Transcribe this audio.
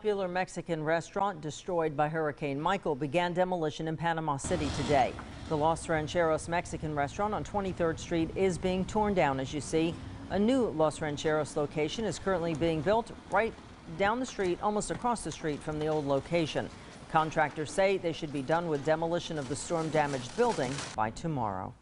Popular Mexican restaurant destroyed by Hurricane Michael began demolition in Panama City today. The Los Rancheros Mexican restaurant on 23rd Street is being torn down as you see. A new Los Rancheros location is currently being built right down the street, almost across the street from the old location. Contractors say they should be done with demolition of the storm damaged building by tomorrow.